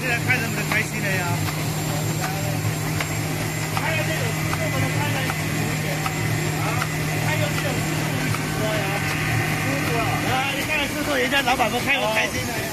现在看什么都开心了呀，开了就有舒服的快乐，舒服一点啊，开个这种自助的直呀，舒服啊，啊，你看看自助，人家老板们开个开心的。